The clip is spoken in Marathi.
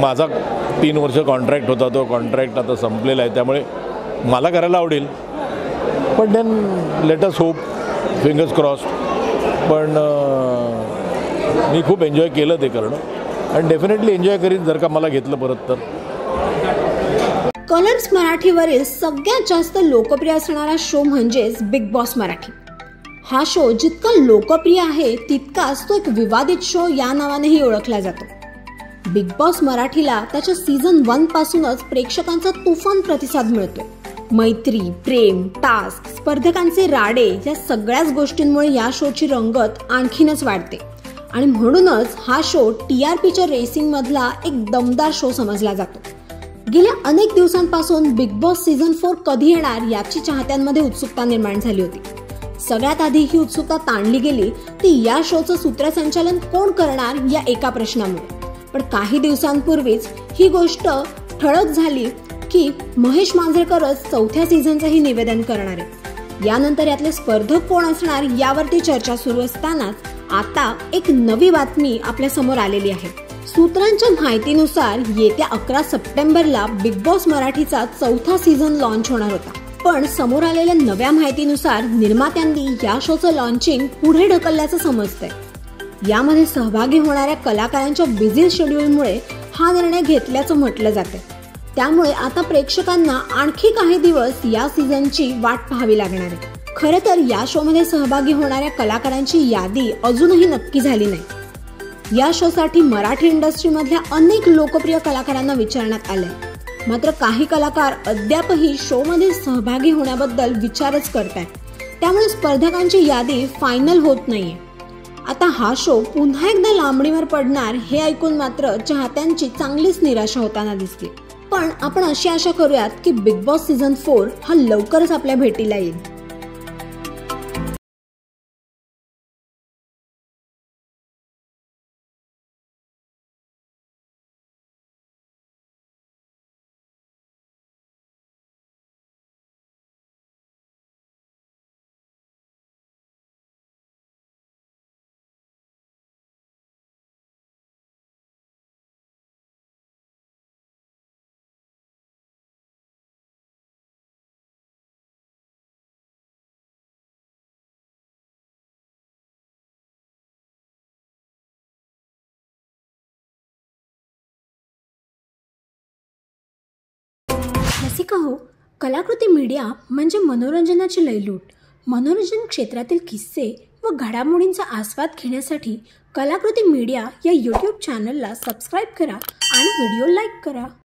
माझा तीन वर्ष कॉन्ट्रॅक्ट होता तो कॉन्ट्रॅक्ट आता संपलेला आहे त्यामुळे मला करायला आवडेल. पण then let's hope fingers cross पण मी खूप एन्जॉय केलं ते करणं. आणि डेफिनेटली एन्जॉय करीन जर का मला घेतलं परत तर. कलर्स मराठीवरील सगळ्यात जास्त लोकप्रिय असणारा शो म्हणजेच बिग बॉस मराठी. हा शो जितका लोकप्रिय आहे तितकाच तो एक विवादित शो या नावानेही ओळखला जातो. बिग बॉस मराठीला त्याच्या सीझन वन पासूनच प्रेक्षकांचा तुफान प्रतिसाद मिळतोय मैत्री प्रेम टास्क स्पर्धकांचे राडे या सगळ्याच गोष्टींमुळे या शोची रंगत आणखीनच वाढते. आणि म्हणूनच हा शो टी आर पीच्या रेसिंगमधला एक दमदार शो समजला जातो. गेल्या अनेक दिवसांपासून बिग बॉस सीझन फोर कधी येणार याची चाहत्यांमध्ये उत्सुकता निर्माण झाली होती. सगळ्यात आधी ही उत्सुकता ताणली गेली ती या शोचं सूत्रसंचालन कोण करणार या एका प्रश्नामुळे. पण काही दिवसांपूर्वीच ही गोष्ट ठळक झाली की महेश मांजरेकरच चौथ्या सीझनचंही निवेदन करणार आहे यानंतर यातले स्पर्धक कोण असणार यावरती चर्चा सुरू असतानाच आता एक नवी बातमी आपल्यासमोर आलेली आहे. सूत्रांच्या माहितीनुसार येत्या अकरा सप्टेंबरला बिग बॉस मराठीचा चौथा सीझन लॉन्च होणार होता. पण समोर आलेल्या नव्या माहितीनुसार निर्मात्यांनी या शोचं लॉन्चिंग पुढे ढकलल्याचं समजतंय. यामध्ये सहभागी होणाऱ्या कलाकारांच्या बिझी शेड्यूलमुळे हा निर्णय घेतल्याचं म्हटलं जाते त्यामुळे आता प्रेक्षकांना आणखी काही दिवस या सीझनची वाट पाहावी लागणार आहे. खरं तर या शोमध्ये सहभागी होणाऱ्या कलाकारांची यादी अजूनही नक्की झाली नाही. या शोसाठी मराठी इंडस्ट्रीमधल्या अनेक लोकप्रिय कलाकारांना विचारण्यात आलंय. मात्र काही कलाकार अद्यापही शोमध्ये सहभागी होण्याबद्दल विचारच करतायत. त्यामुळे स्पर्धकांची यादी फायनल होत नाहीये. आता हा शो पुन्हा एकदा लांबणीवर पडणार हे ऐकून मात्र चाहत्यांची चांगलीच निराशा होताना दिसली. पण आपण अशी आशा करूयात की बिग बॉस सीझन फोर हा लवकरच आपल्या भेटीला येईल. रसिका हो. कलाकृती मीडिया म्हणजे मनोरंजनाची लयलूट. मनोरंजन क्षेत्रातील किस्से व घडामोडींचा आस्वाद घेण्यासाठी कलाकृती मीडिया या यूट्यूब चॅनलला सबस्क्राईब करा आणि व्हिडिओ लाईक करा.